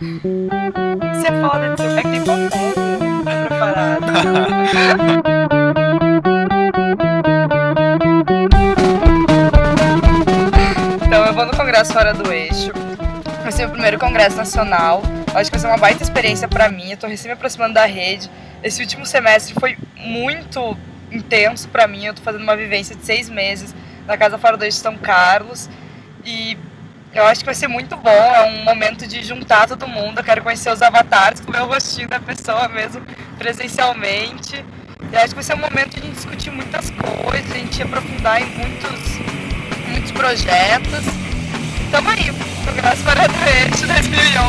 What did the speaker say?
Isso é foda. É que tem pouco preparado. então eu vou no Congresso Fora do Eixo. Vai ser o primeiro Congresso Nacional. Eu acho que vai ser uma baita experiência para mim. Eu tô recém me aproximando da rede. Esse último semestre foi muito intenso para mim. Eu tô fazendo uma vivência de seis meses na Casa Fora do Eixo São Carlos. E eu acho que vai ser muito bom, é um momento de juntar todo mundo. Eu quero conhecer os avatares, ver o rostinho da pessoa mesmo presencialmente. Eu acho que vai ser um momento de discutir muitas coisas, a gente aprofundar em muitos, muitos projetos. Tamo aí, Congresso para Doente 2011, vamos aí.